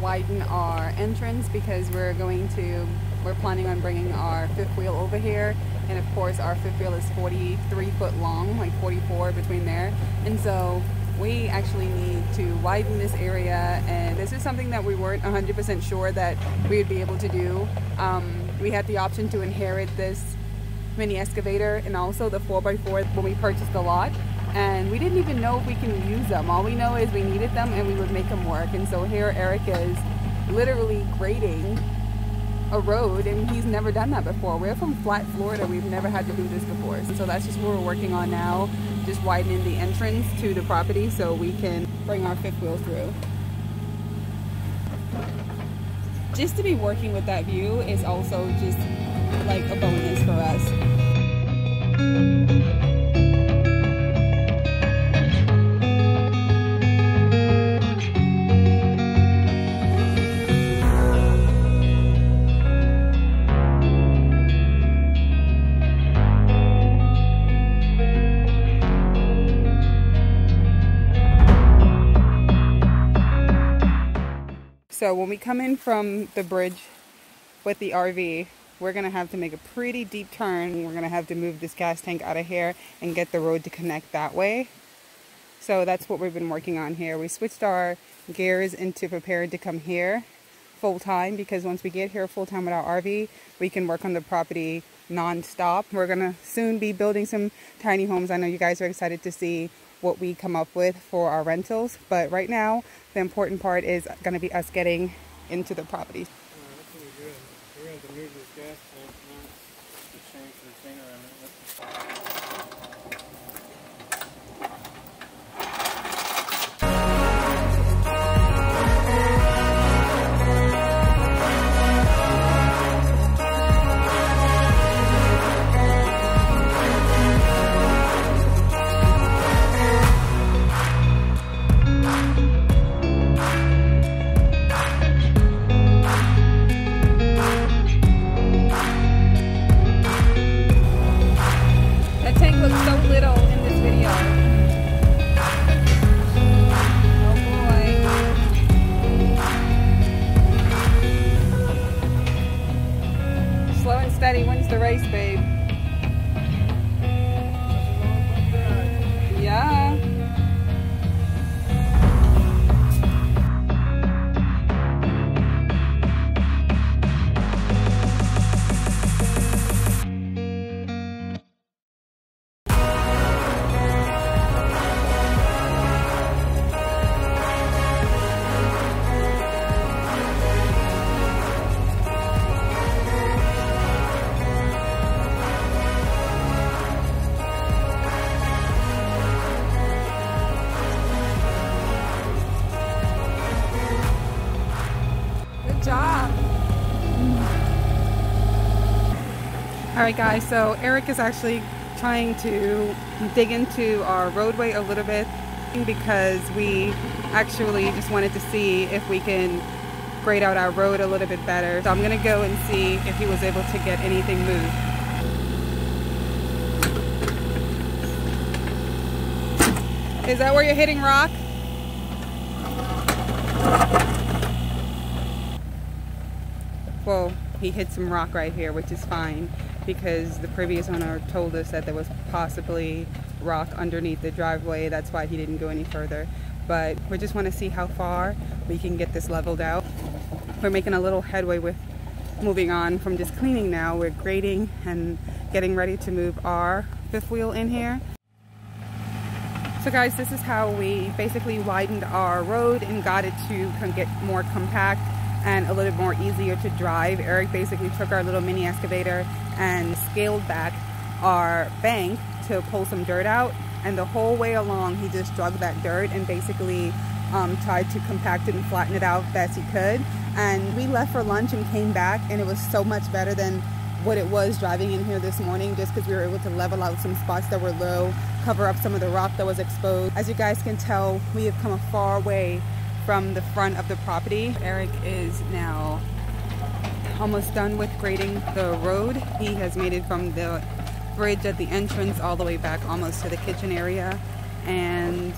widen our entrance because we're going to, we're planning on bringing our fifth wheel over here. And of course our fifth wheel is 43 foot long, like 44 between there. And so we actually need to widen this area and this is something that we weren't 100% sure that we would be able to do. Um, we had the option to inherit this mini excavator and also the 4x4 when we purchased the lot and we didn't even know if we can use them. All we know is we needed them and we would make them work and so here Eric is literally grading a road and he's never done that before. We're from flat Florida. We've never had to do this before. So that's just what we're working on now just widening the entrance to the property so we can bring our fifth wheel through. Just to be working with that view is also just like a bonus for us. So when we come in from the bridge with the RV, we're gonna have to make a pretty deep turn. We're gonna have to move this gas tank out of here and get the road to connect that way. So that's what we've been working on here. We switched our gears into prepared to come here full time because once we get here full time with our RV, we can work on the property non-stop. We're gonna soon be building some tiny homes. I know you guys are excited to see what we come up with for our rentals. But right now, the important part is going to be us getting into the property. Alright guys, so Eric is actually trying to dig into our roadway a little bit because we actually just wanted to see if we can grade out our road a little bit better. So I'm going to go and see if he was able to get anything moved. Is that where you're hitting rock? Well, he hit some rock right here, which is fine because the previous owner told us that there was possibly rock underneath the driveway. That's why he didn't go any further. But we just want to see how far we can get this leveled out. We're making a little headway with moving on from just cleaning now. We're grading and getting ready to move our fifth wheel in here. So guys, this is how we basically widened our road and got it to get more compact and a little bit more easier to drive. Eric basically took our little mini excavator and scaled back our bank to pull some dirt out. And the whole way along, he just dug that dirt and basically um, tried to compact it and flatten it out best he could. And we left for lunch and came back, and it was so much better than what it was driving in here this morning just because we were able to level out some spots that were low, cover up some of the rock that was exposed. As you guys can tell, we have come a far way from the front of the property. Eric is now almost done with grading the road. He has made it from the bridge at the entrance all the way back almost to the kitchen area and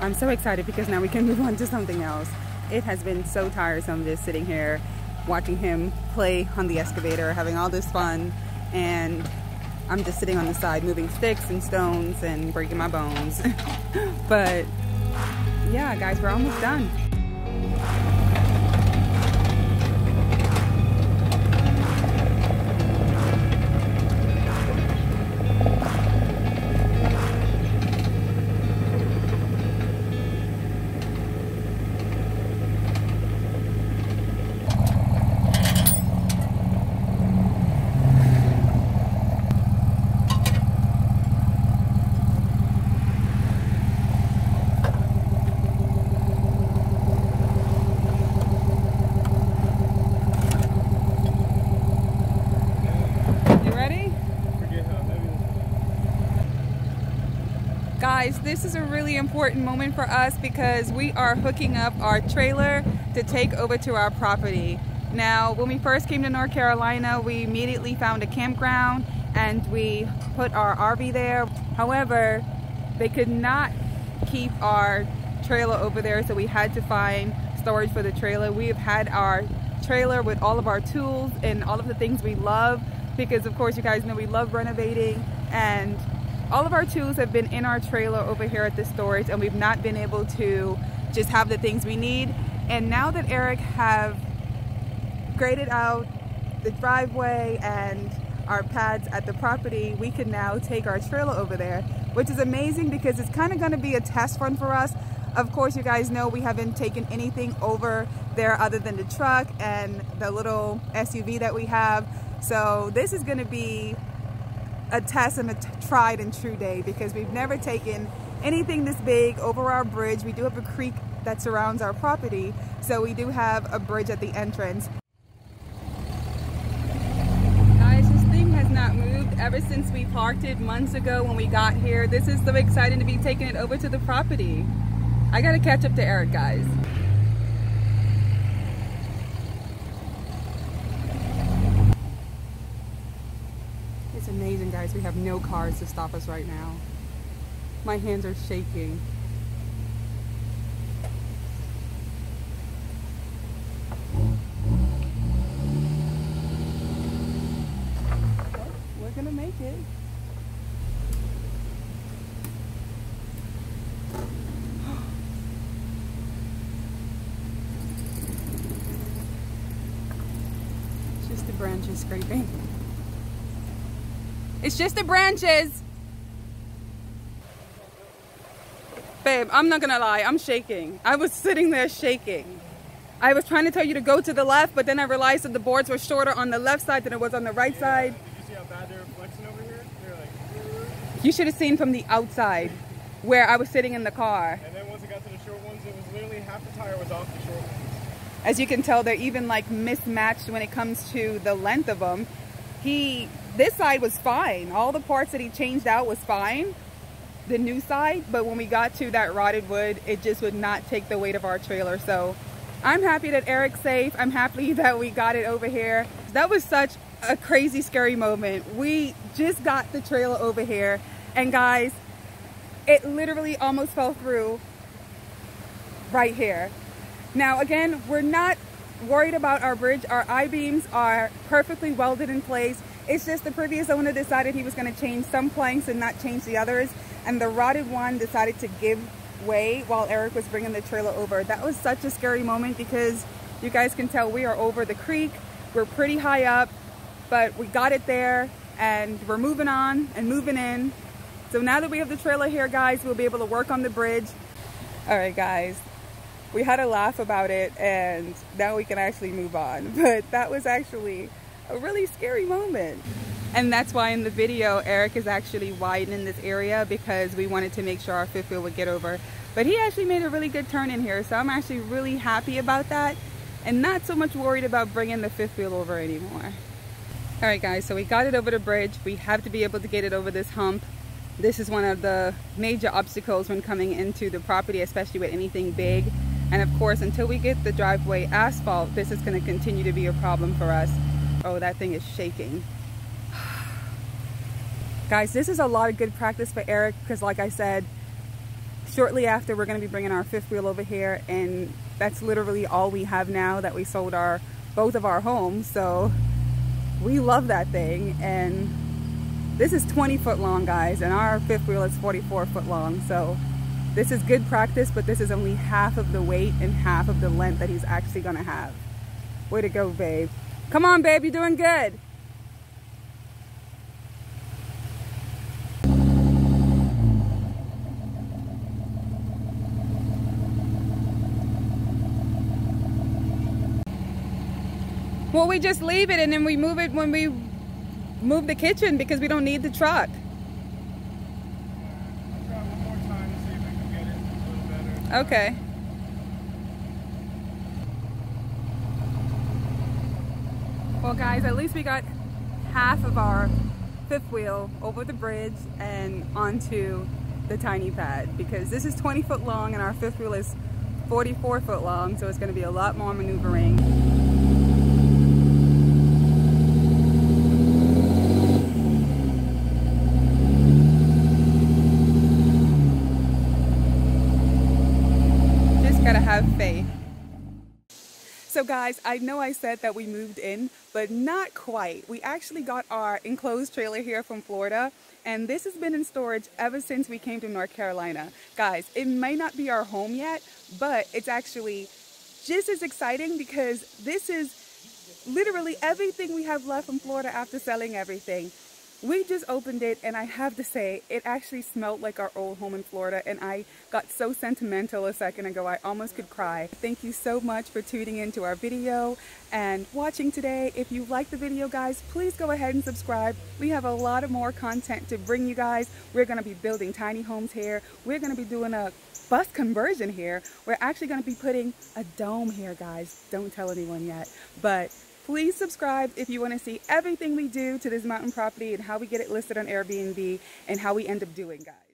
I'm so excited because now we can move on to something else. it has been so tiresome just sitting here watching him play on the excavator, having all this fun, and I'm just sitting on the side moving sticks and stones and breaking my bones. but yeah, guys, we're almost done. Guys this is a really important moment for us because we are hooking up our trailer to take over to our property. Now when we first came to North Carolina we immediately found a campground and we put our RV there. However they could not keep our trailer over there so we had to find storage for the trailer. We have had our trailer with all of our tools and all of the things we love because of course you guys know we love renovating and all of our tools have been in our trailer over here at the storage and we've not been able to just have the things we need. And now that Eric have graded out the driveway and our pads at the property, we can now take our trailer over there, which is amazing because it's kind of going to be a test run for us. Of course, you guys know we haven't taken anything over there other than the truck and the little SUV that we have. So this is going to be a test and a tried and true day because we've never taken anything this big over our bridge. We do have a creek that surrounds our property, so we do have a bridge at the entrance. Guys, this thing has not moved ever since we parked it months ago when we got here. This is so exciting to be taking it over to the property. I gotta catch up to Eric, guys. Guys. We have no cars to stop us right now. My hands are shaking. we're gonna make it. just the branches scraping. It's just the branches. Babe, I'm not gonna lie, I'm shaking. I was sitting there shaking. I was trying to tell you to go to the left, but then I realized that the boards were shorter on the left side than it was on the right yeah, side. Did you see how bad they were flexing over here? Like... You should have seen from the outside where I was sitting in the car. And then once it got to the short ones, it was literally half the tire was off the short ones. As you can tell, they're even like mismatched when it comes to the length of them. He this side was fine. All the parts that he changed out was fine, the new side, but when we got to that rotted wood, it just would not take the weight of our trailer. So I'm happy that Eric's safe. I'm happy that we got it over here. That was such a crazy, scary moment. We just got the trailer over here and guys, it literally almost fell through right here. Now again, we're not worried about our bridge. Our I-beams are perfectly welded in place. It's just the previous owner decided he was going to change some planks and not change the others. And the rotted one decided to give way while Eric was bringing the trailer over. That was such a scary moment because you guys can tell we are over the creek. We're pretty high up, but we got it there and we're moving on and moving in. So now that we have the trailer here, guys, we'll be able to work on the bridge. All right, guys, we had a laugh about it and now we can actually move on. But that was actually a really scary moment. And that's why in the video, Eric is actually widening this area because we wanted to make sure our fifth wheel would get over. But he actually made a really good turn in here. So I'm actually really happy about that and not so much worried about bringing the fifth wheel over anymore. All right guys, so we got it over the bridge. We have to be able to get it over this hump. This is one of the major obstacles when coming into the property, especially with anything big. And of course, until we get the driveway asphalt, this is gonna continue to be a problem for us. Oh, that thing is shaking. Guys, this is a lot of good practice for Eric because like I said, shortly after we're going to be bringing our fifth wheel over here and that's literally all we have now that we sold our both of our homes. So we love that thing. And this is 20 foot long, guys, and our fifth wheel is 44 foot long. So this is good practice, but this is only half of the weight and half of the length that he's actually gonna have. Way to go, babe. Come on, babe, you're doing good. Well, we just leave it and then we move it when we move the kitchen because we don't need the truck. I'll try one more time to see if we can get it a little better. Okay. Well guys, at least we got half of our fifth wheel over the bridge and onto the tiny pad because this is 20 foot long and our fifth wheel is 44 foot long so it's going to be a lot more maneuvering. Just gotta have faith. So guys, I know I said that we moved in, but not quite. We actually got our enclosed trailer here from Florida, and this has been in storage ever since we came to North Carolina. Guys, it may not be our home yet, but it's actually just as exciting because this is literally everything we have left from Florida after selling everything. We just opened it and I have to say it actually smelled like our old home in Florida and I got so sentimental a second ago I almost could cry. Thank you so much for tuning into our video and watching today. If you like the video guys, please go ahead and subscribe. We have a lot of more content to bring you guys. We're going to be building tiny homes here. We're going to be doing a bus conversion here. We're actually going to be putting a dome here guys. Don't tell anyone yet. But Please subscribe if you want to see everything we do to this mountain property and how we get it listed on Airbnb and how we end up doing, guys.